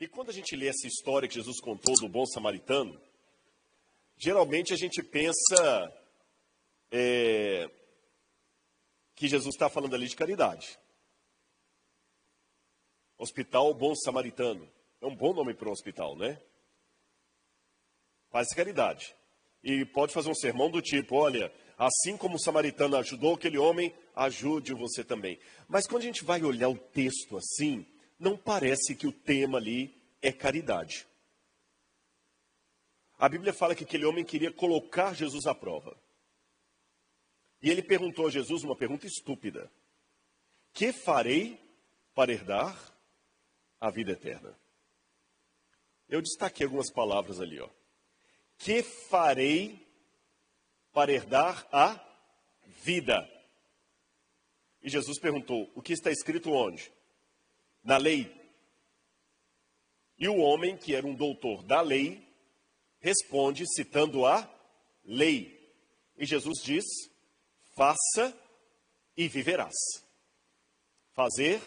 E quando a gente lê essa história que Jesus contou do bom samaritano, geralmente a gente pensa é, que Jesus está falando ali de caridade. Hospital Bom Samaritano. É um bom nome para um hospital, né? Faz caridade. E pode fazer um sermão do tipo: olha, assim como o samaritano ajudou aquele homem, ajude você também. Mas quando a gente vai olhar o texto assim, não parece que o tema ali é caridade. A Bíblia fala que aquele homem queria colocar Jesus à prova. E ele perguntou a Jesus uma pergunta estúpida: Que farei para herdar a vida eterna? Eu destaquei algumas palavras ali, ó. Que farei para herdar a vida? E Jesus perguntou: O que está escrito onde? Na lei. E o homem, que era um doutor da lei, responde citando a lei. E Jesus diz: Faça e viverás. Fazer,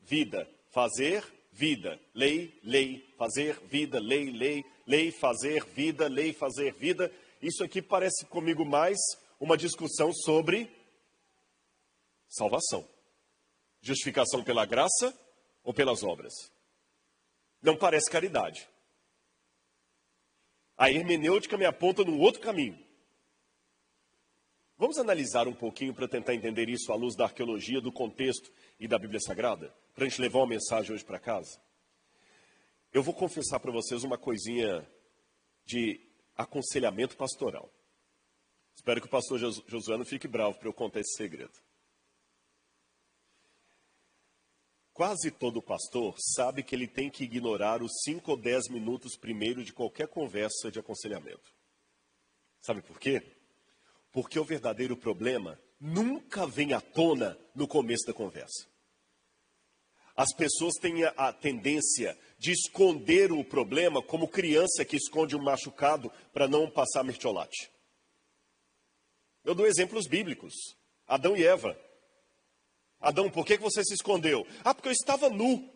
vida. Fazer, vida. Lei, lei. Fazer, vida. Lei, lei. Lei, fazer, vida. Lei, fazer, vida. Isso aqui parece comigo mais uma discussão sobre salvação. Justificação pela graça ou pelas obras? Não parece caridade. A hermenêutica me aponta num outro caminho. Vamos analisar um pouquinho para tentar entender isso à luz da arqueologia, do contexto e da Bíblia Sagrada, para a gente levar uma mensagem hoje para casa. Eu vou confessar para vocês uma coisinha de aconselhamento pastoral. Espero que o pastor Josué não fique bravo para eu contar esse segredo. Quase todo pastor sabe que ele tem que ignorar os 5 ou 10 minutos primeiro de qualquer conversa de aconselhamento. Sabe por quê? Porque o verdadeiro problema nunca vem à tona no começo da conversa. As pessoas têm a tendência de esconder o problema como criança que esconde um machucado para não passar mertiolate. Eu dou exemplos bíblicos. Adão e Eva Adão, por que você se escondeu? Ah, porque eu estava nu.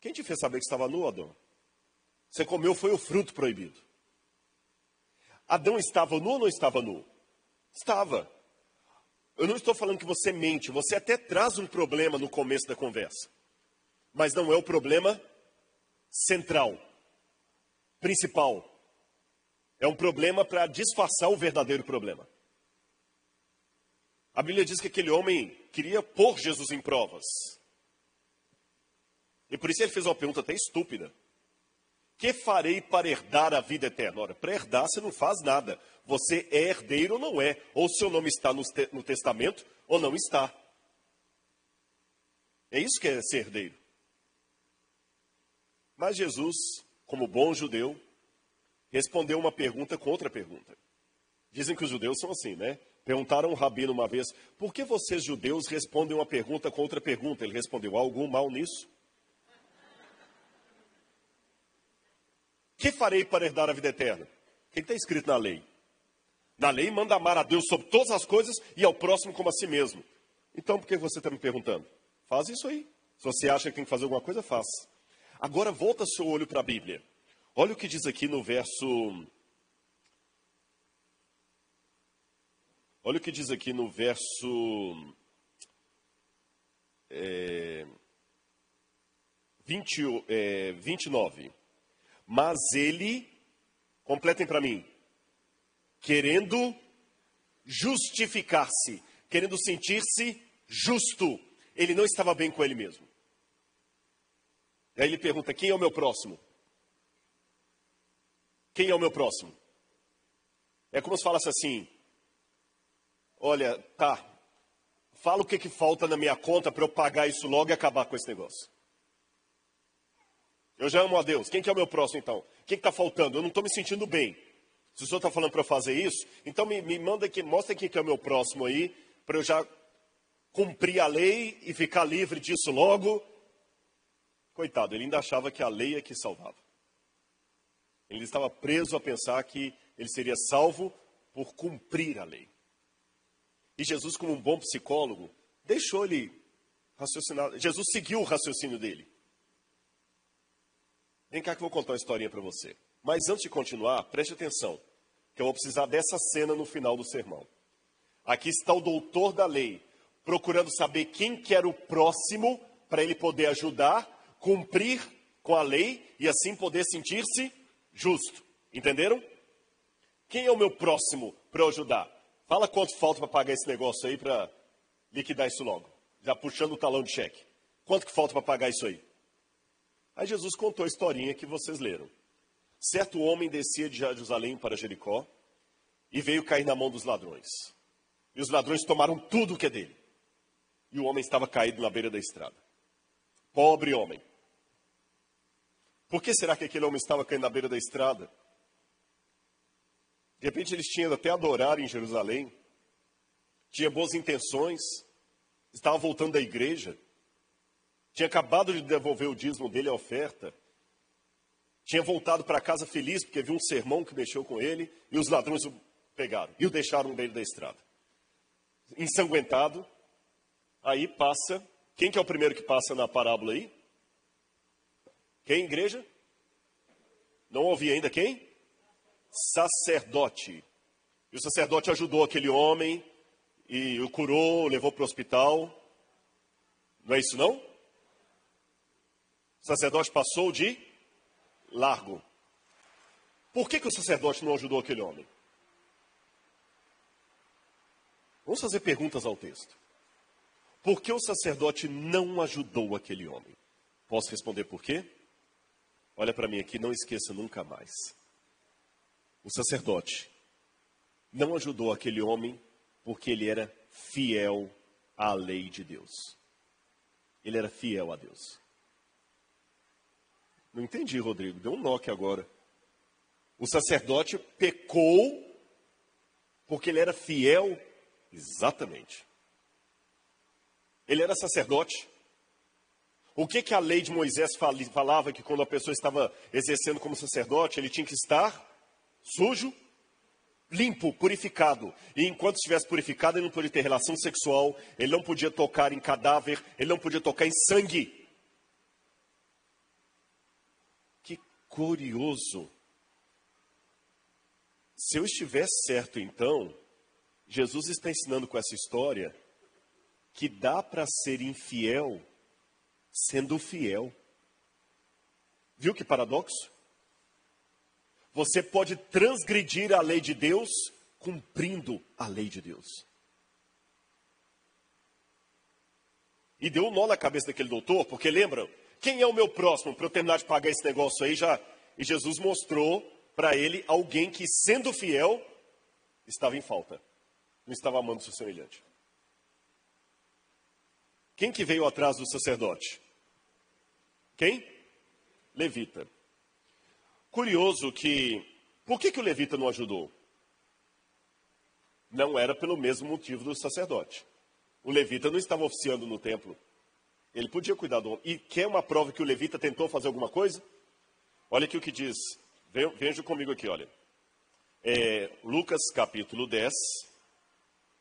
Quem te fez saber que estava nu, Adão? Você comeu foi o fruto proibido. Adão estava nu ou não estava nu? Estava. Eu não estou falando que você mente, você até traz um problema no começo da conversa. Mas não é o problema central, principal. É um problema para disfarçar o verdadeiro problema. A Bíblia diz que aquele homem queria pôr Jesus em provas. E por isso ele fez uma pergunta até estúpida. Que farei para herdar a vida eterna? Ora, para herdar você não faz nada. Você é herdeiro ou não é. Ou seu nome está no, te no testamento ou não está. É isso que é ser herdeiro. Mas Jesus, como bom judeu, respondeu uma pergunta com outra pergunta. Dizem que os judeus são assim, né? Perguntaram um rabino uma vez: por que vocês judeus respondem uma pergunta com outra pergunta? Ele respondeu: há algum mal nisso? Que farei para herdar a vida eterna? O que está escrito na lei? Na lei manda amar a Deus sobre todas as coisas e ao próximo como a si mesmo. Então por que você está me perguntando? Faz isso aí. Se você acha que tem que fazer alguma coisa, faz. Agora volta seu olho para a Bíblia. Olha o que diz aqui no verso Olha o que diz aqui no verso é, 20, é, 29. Mas ele, completem para mim, querendo justificar-se, querendo sentir-se justo, ele não estava bem com ele mesmo. E aí ele pergunta: quem é o meu próximo? Quem é o meu próximo? É como se falasse assim: Olha, tá. Fala o que, que falta na minha conta para eu pagar isso logo e acabar com esse negócio. Eu já amo a Deus. Quem que é o meu próximo então? O que está faltando? Eu não estou me sentindo bem. Se o senhor está falando para eu fazer isso, então me, me manda aqui, mostra quem que é o meu próximo aí, para eu já cumprir a lei e ficar livre disso logo. Coitado, ele ainda achava que a lei é que salvava. Ele estava preso a pensar que ele seria salvo por cumprir a lei. E Jesus, como um bom psicólogo, deixou ele raciocinar. Jesus seguiu o raciocínio dele. Vem cá que eu vou contar uma historinha para você. Mas antes de continuar, preste atenção, que eu vou precisar dessa cena no final do sermão. Aqui está o doutor da lei, procurando saber quem que era o próximo para ele poder ajudar, cumprir com a lei e assim poder sentir-se justo. Entenderam? Quem é o meu próximo para ajudar? Fala quanto falta para pagar esse negócio aí para liquidar isso logo. Já puxando o talão de cheque. Quanto que falta para pagar isso aí? Aí Jesus contou a historinha que vocês leram. Certo homem descia de Jerusalém para Jericó e veio cair na mão dos ladrões. E os ladrões tomaram tudo o que é dele. E o homem estava caído na beira da estrada. Pobre homem. Por que será que aquele homem estava caindo na beira da estrada? De repente eles tinham até adorar em Jerusalém, tinha boas intenções, estava voltando da igreja, tinha acabado de devolver o dízimo dele, a oferta, tinha voltado para casa feliz porque viu um sermão que mexeu com ele e os ladrões o pegaram e o deixaram no meio da estrada. Ensanguentado, aí passa. Quem que é o primeiro que passa na parábola aí? Quem, igreja? Não ouvi ainda quem? Sacerdote. E o sacerdote ajudou aquele homem e o curou, levou para o hospital. Não é isso não? O sacerdote passou de largo. Por que, que o sacerdote não ajudou aquele homem? Vamos fazer perguntas ao texto. Por que o sacerdote não ajudou aquele homem? Posso responder por quê? Olha para mim aqui, não esqueça nunca mais. O sacerdote não ajudou aquele homem porque ele era fiel à lei de Deus. Ele era fiel a Deus. Não entendi, Rodrigo. Deu um nó aqui agora. O sacerdote pecou porque ele era fiel. Exatamente. Ele era sacerdote. O que, que a lei de Moisés falava que quando a pessoa estava exercendo como sacerdote, ele tinha que estar sujo, limpo, purificado. E enquanto estivesse purificado, ele não podia ter relação sexual, ele não podia tocar em cadáver, ele não podia tocar em sangue. Que curioso. Se eu estiver certo, então, Jesus está ensinando com essa história que dá para ser infiel sendo fiel. Viu que paradoxo? Você pode transgredir a lei de Deus cumprindo a lei de Deus. E deu um nó na cabeça daquele doutor, porque lembra, quem é o meu próximo para eu terminar de pagar esse negócio aí já? E Jesus mostrou para ele alguém que, sendo fiel, estava em falta. Não estava amando o seu semelhante. Quem que veio atrás do sacerdote? Quem? Levita. Curioso que, por que, que o levita não ajudou? Não era pelo mesmo motivo do sacerdote. O levita não estava oficiando no templo. Ele podia cuidar do homem. E quer uma prova que o levita tentou fazer alguma coisa? Olha aqui o que diz. Veja comigo aqui, olha. É, Lucas capítulo 10,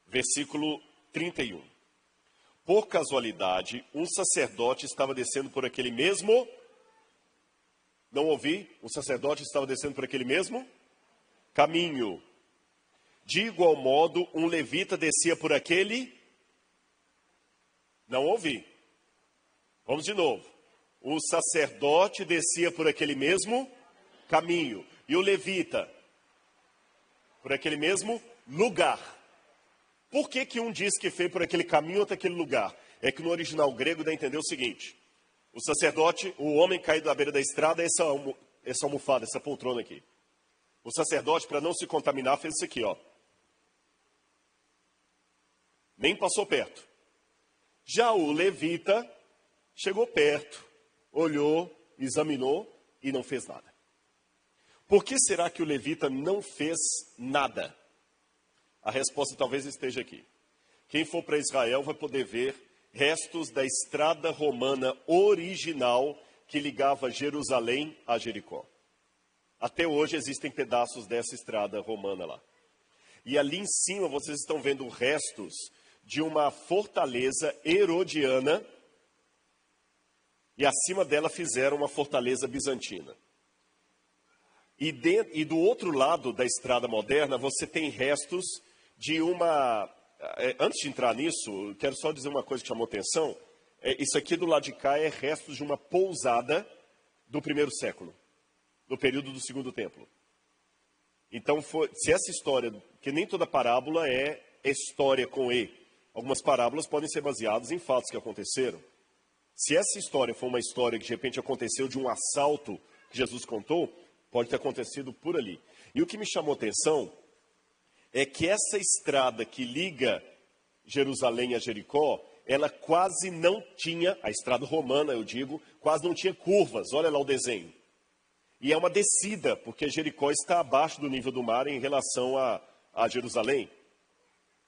versículo 31. Por casualidade, um sacerdote estava descendo por aquele mesmo não ouvi? O sacerdote estava descendo por aquele mesmo caminho. De igual modo, um levita descia por aquele. Não ouvi. Vamos de novo. O sacerdote descia por aquele mesmo caminho. E o levita por aquele mesmo lugar. Por que, que um diz que fez por aquele caminho, outro aquele lugar? É que no original grego dá a entender o seguinte: o sacerdote, o homem caído à beira da estrada, essa, essa almofada, essa poltrona aqui. O sacerdote, para não se contaminar, fez isso aqui, ó. Nem passou perto. Já o levita chegou perto, olhou, examinou e não fez nada. Por que será que o levita não fez nada? A resposta talvez esteja aqui. Quem for para Israel vai poder ver restos da estrada romana original que ligava Jerusalém a Jericó. Até hoje existem pedaços dessa estrada romana lá. E ali em cima vocês estão vendo restos de uma fortaleza herodiana e acima dela fizeram uma fortaleza bizantina. E, de, e do outro lado da estrada moderna, você tem restos de uma. É, antes de entrar nisso, quero só dizer uma coisa que chamou atenção. É, isso aqui do lado de cá é restos de uma pousada do primeiro século, no período do segundo templo. Então, foi, se essa história, que nem toda parábola é história com E, algumas parábolas podem ser baseadas em fatos que aconteceram. Se essa história for uma história que de repente aconteceu de um assalto que Jesus contou, pode ter acontecido por ali. E o que me chamou atenção é que essa estrada que liga Jerusalém a Jericó, ela quase não tinha, a estrada romana eu digo, quase não tinha curvas, olha lá o desenho. E é uma descida, porque Jericó está abaixo do nível do mar em relação a, a Jerusalém.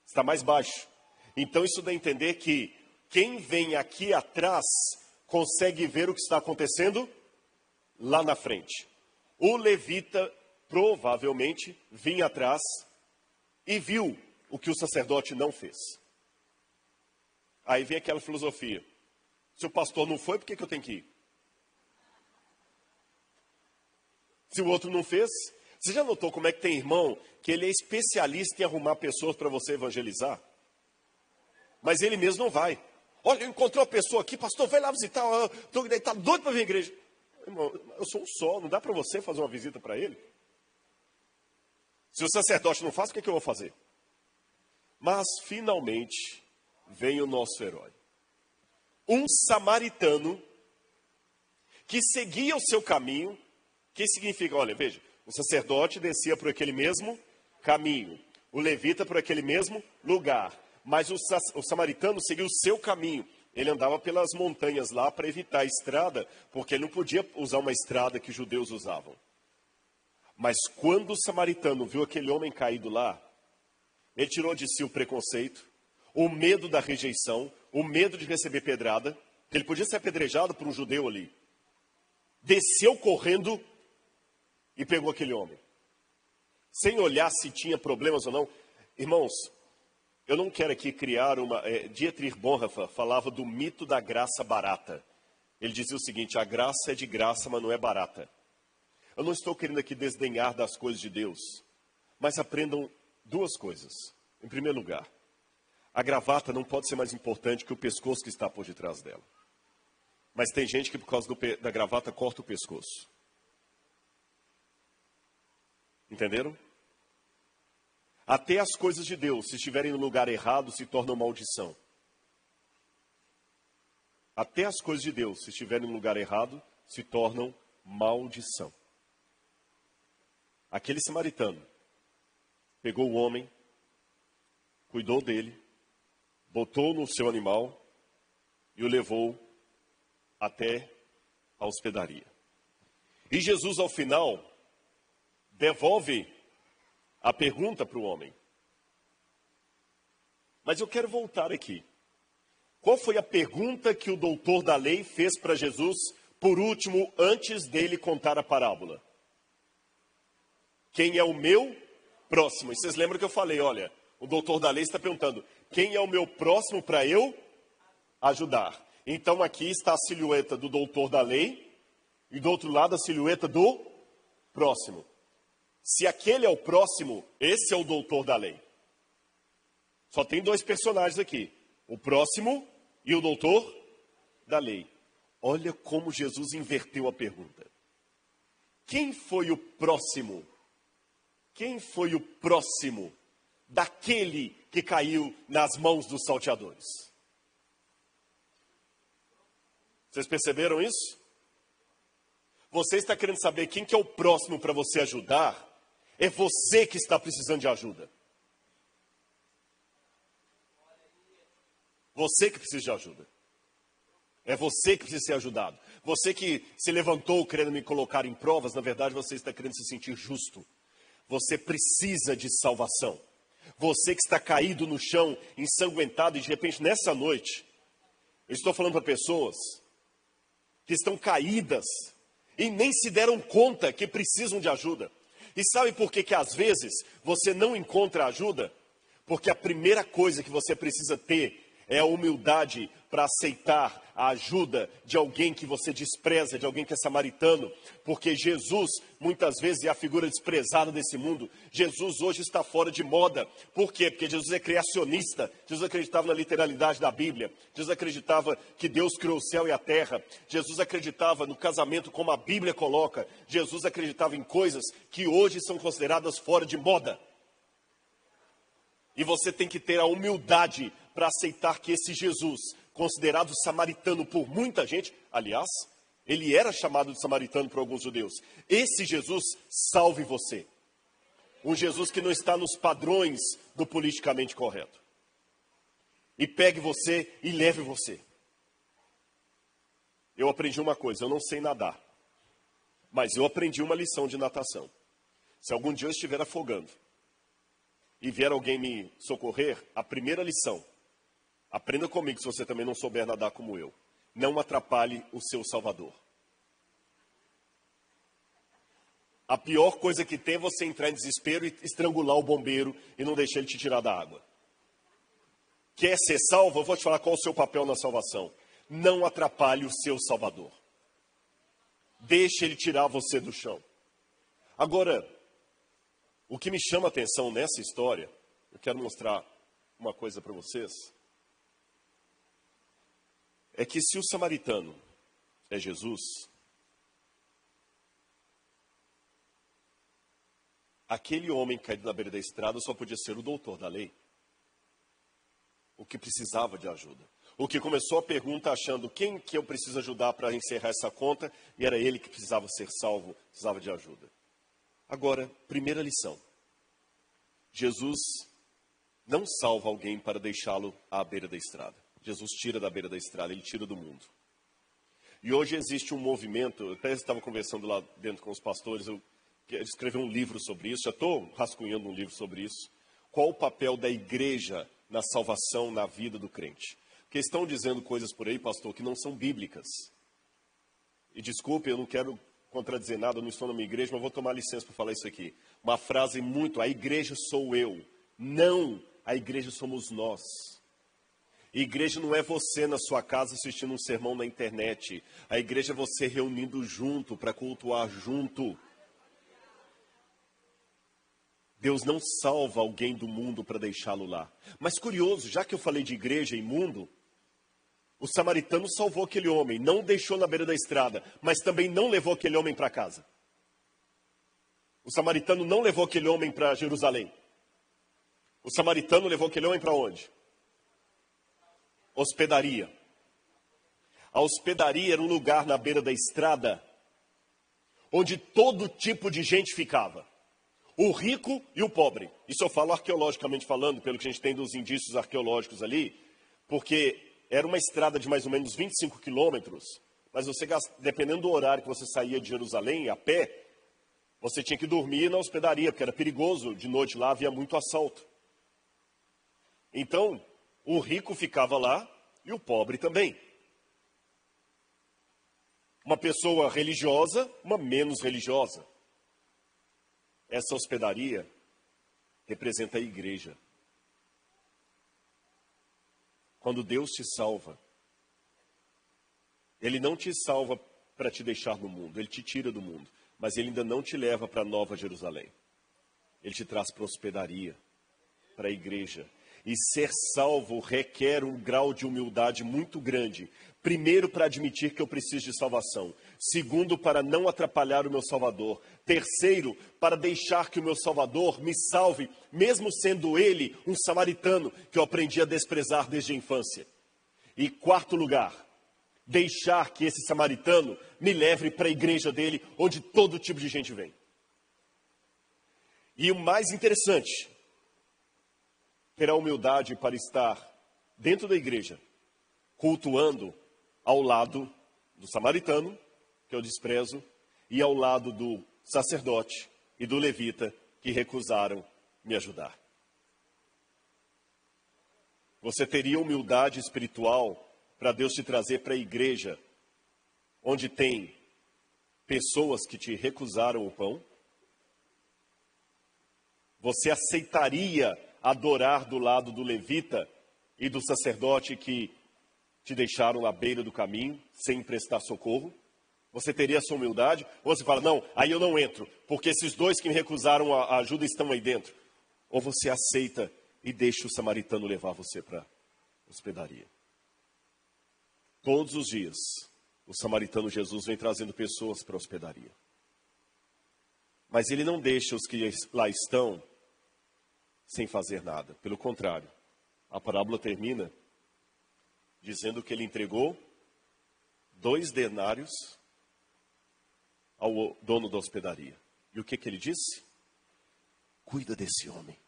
Está mais baixo. Então isso dá a entender que quem vem aqui atrás consegue ver o que está acontecendo lá na frente. O levita provavelmente vinha atrás e viu o que o sacerdote não fez. Aí vem aquela filosofia: se o pastor não foi, por que, que eu tenho que ir? Se o outro não fez, você já notou como é que tem irmão que ele é especialista em arrumar pessoas para você evangelizar? Mas ele mesmo não vai. Olha, eu encontrei uma pessoa aqui, pastor, vai lá visitar, estou doido para vir à igreja. Irmão, eu sou um só, não dá para você fazer uma visita para ele? Se o sacerdote não faz, o que, é que eu vou fazer? Mas finalmente vem o nosso herói. Um samaritano que seguia o seu caminho, que significa, olha, veja, o sacerdote descia por aquele mesmo caminho, o levita por aquele mesmo lugar, mas o, o samaritano seguiu o seu caminho. Ele andava pelas montanhas lá para evitar a estrada, porque ele não podia usar uma estrada que os judeus usavam. Mas quando o samaritano viu aquele homem caído lá, ele tirou de si o preconceito, o medo da rejeição, o medo de receber pedrada, que ele podia ser apedrejado por um judeu ali. Desceu correndo e pegou aquele homem. Sem olhar se tinha problemas ou não. Irmãos, eu não quero aqui criar uma. É, Dietrich Bonhoeffer falava do mito da graça barata. Ele dizia o seguinte: a graça é de graça, mas não é barata. Eu não estou querendo aqui desdenhar das coisas de Deus, mas aprendam duas coisas. Em primeiro lugar, a gravata não pode ser mais importante que o pescoço que está por detrás dela. Mas tem gente que, por causa do, da gravata, corta o pescoço. Entenderam? Até as coisas de Deus, se estiverem no lugar errado, se tornam maldição. Até as coisas de Deus, se estiverem no lugar errado, se tornam maldição. Aquele samaritano pegou o homem, cuidou dele, botou no seu animal e o levou até a hospedaria. E Jesus, ao final, devolve a pergunta para o homem. Mas eu quero voltar aqui. Qual foi a pergunta que o doutor da lei fez para Jesus, por último, antes dele contar a parábola? Quem é o meu próximo? E vocês lembram que eu falei: olha, o doutor da lei está perguntando: quem é o meu próximo para eu ajudar? Então aqui está a silhueta do doutor da lei, e do outro lado a silhueta do próximo. Se aquele é o próximo, esse é o doutor da lei. Só tem dois personagens aqui: o próximo e o doutor da lei. Olha como Jesus inverteu a pergunta. Quem foi o próximo? Quem foi o próximo daquele que caiu nas mãos dos salteadores? Vocês perceberam isso? Você está querendo saber quem que é o próximo para você ajudar? É você que está precisando de ajuda. Você que precisa de ajuda. É você que precisa ser ajudado. Você que se levantou querendo me colocar em provas, na verdade você está querendo se sentir justo. Você precisa de salvação. Você que está caído no chão, ensanguentado, e de repente nessa noite, eu estou falando para pessoas que estão caídas e nem se deram conta que precisam de ajuda. E sabe por que, que às vezes você não encontra ajuda? Porque a primeira coisa que você precisa ter é a humildade para aceitar a ajuda de alguém que você despreza, de alguém que é samaritano, porque Jesus muitas vezes é a figura desprezada desse mundo. Jesus hoje está fora de moda. Por quê? Porque Jesus é criacionista. Jesus acreditava na literalidade da Bíblia. Jesus acreditava que Deus criou o céu e a terra. Jesus acreditava no casamento como a Bíblia coloca. Jesus acreditava em coisas que hoje são consideradas fora de moda. E você tem que ter a humildade para aceitar que esse Jesus considerado samaritano por muita gente, aliás, ele era chamado de samaritano por alguns judeus. Esse Jesus salve você. Um Jesus que não está nos padrões do politicamente correto. E pegue você e leve você. Eu aprendi uma coisa, eu não sei nadar. Mas eu aprendi uma lição de natação. Se algum dia eu estiver afogando e vier alguém me socorrer, a primeira lição Aprenda comigo se você também não souber nadar como eu. Não atrapalhe o seu Salvador. A pior coisa que tem é você entrar em desespero e estrangular o bombeiro e não deixar ele te tirar da água. Quer ser salvo? Eu vou te falar qual é o seu papel na salvação. Não atrapalhe o seu Salvador. Deixe ele tirar você do chão. Agora, o que me chama a atenção nessa história, eu quero mostrar uma coisa para vocês é que se o samaritano é Jesus, aquele homem caído na beira da estrada só podia ser o doutor da lei, o que precisava de ajuda. O que começou a pergunta achando quem que eu preciso ajudar para encerrar essa conta, e era ele que precisava ser salvo, precisava de ajuda. Agora, primeira lição. Jesus não salva alguém para deixá-lo à beira da estrada. Jesus tira da beira da estrada, ele tira do mundo. E hoje existe um movimento, eu até estava conversando lá dentro com os pastores, eu escrevi um livro sobre isso, já estou rascunhando um livro sobre isso. Qual o papel da igreja na salvação, na vida do crente? Porque estão dizendo coisas por aí, pastor, que não são bíblicas. E desculpe, eu não quero contradizer nada, eu não estou na minha igreja, mas vou tomar licença para falar isso aqui. Uma frase muito: a igreja sou eu. Não, a igreja somos nós. Igreja não é você na sua casa assistindo um sermão na internet. A igreja é você reunindo junto para cultuar junto. Deus não salva alguém do mundo para deixá-lo lá. Mas curioso, já que eu falei de igreja e mundo, o samaritano salvou aquele homem, não deixou na beira da estrada, mas também não levou aquele homem para casa. O samaritano não levou aquele homem para Jerusalém. O samaritano levou aquele homem para onde? Hospedaria. A hospedaria era um lugar na beira da estrada onde todo tipo de gente ficava. O rico e o pobre. Isso eu falo arqueologicamente falando, pelo que a gente tem dos indícios arqueológicos ali, porque era uma estrada de mais ou menos 25 quilômetros, mas você, dependendo do horário que você saía de Jerusalém a pé, você tinha que dormir na hospedaria, porque era perigoso, de noite lá havia muito assalto. Então, o rico ficava lá e o pobre também. Uma pessoa religiosa, uma menos religiosa. Essa hospedaria representa a igreja. Quando Deus te salva, Ele não te salva para te deixar no mundo, Ele te tira do mundo, mas Ele ainda não te leva para Nova Jerusalém. Ele te traz para a hospedaria, para a igreja. E ser salvo requer um grau de humildade muito grande. Primeiro, para admitir que eu preciso de salvação. Segundo, para não atrapalhar o meu Salvador. Terceiro, para deixar que o meu Salvador me salve, mesmo sendo ele um samaritano que eu aprendi a desprezar desde a infância. E quarto lugar, deixar que esse samaritano me leve para a igreja dele, onde todo tipo de gente vem. E o mais interessante, ter a humildade para estar dentro da igreja, cultuando ao lado do samaritano, que eu desprezo, e ao lado do sacerdote e do levita, que recusaram me ajudar. Você teria humildade espiritual para Deus te trazer para a igreja, onde tem pessoas que te recusaram o pão? Você aceitaria adorar do lado do levita e do sacerdote que te deixaram à beira do caminho, sem prestar socorro? Você teria essa humildade? Ou você fala, não, aí eu não entro, porque esses dois que me recusaram a ajuda estão aí dentro? Ou você aceita e deixa o samaritano levar você para hospedaria? Todos os dias, o samaritano Jesus vem trazendo pessoas para a hospedaria. Mas ele não deixa os que lá estão sem fazer nada. Pelo contrário, a parábola termina dizendo que ele entregou dois denários ao dono da hospedaria. E o que, que ele disse? Cuida desse homem.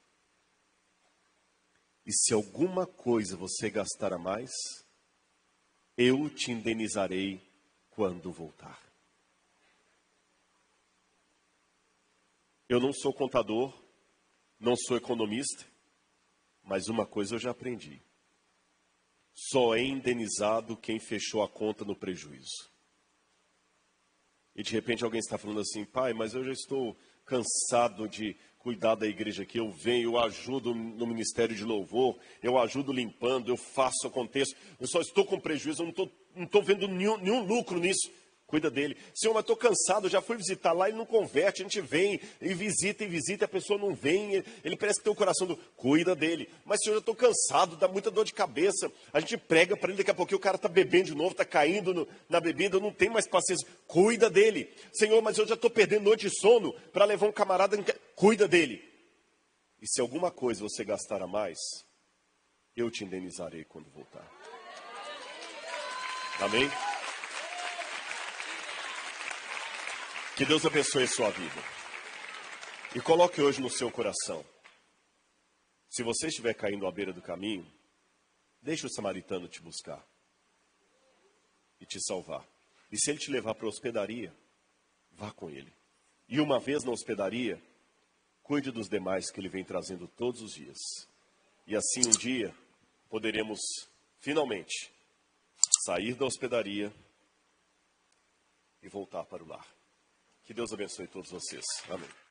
E se alguma coisa você gastar a mais, eu te indenizarei quando voltar. Eu não sou contador, não sou economista, mas uma coisa eu já aprendi. Só é indenizado quem fechou a conta no prejuízo. E de repente alguém está falando assim, pai, mas eu já estou cansado de cuidar da igreja aqui. Eu venho, eu ajudo no ministério de louvor, eu ajudo limpando, eu faço, aconteço. Eu só estou com prejuízo, eu não estou, não estou vendo nenhum, nenhum lucro nisso cuida dele. Senhor, mas estou cansado, já fui visitar lá, ele não converte, a gente vem e visita e visita, a pessoa não vem, ele parece que tem o coração do, cuida dele. Mas Senhor, eu estou cansado, dá muita dor de cabeça, a gente prega para ele, daqui a pouquinho o cara está bebendo de novo, está caindo no, na bebida, não tenho mais paciência, cuida dele. Senhor, mas eu já estou perdendo noite de sono para levar um camarada, cuida dele. E se alguma coisa você gastar a mais, eu te indenizarei quando voltar. Amém? Que Deus abençoe a sua vida. E coloque hoje no seu coração. Se você estiver caindo à beira do caminho, deixe o samaritano te buscar e te salvar. E se ele te levar para a hospedaria, vá com ele. E uma vez na hospedaria, cuide dos demais que ele vem trazendo todos os dias. E assim um dia poderemos finalmente sair da hospedaria e voltar para o lar. Que Deus abençoe todos vocês. Amém.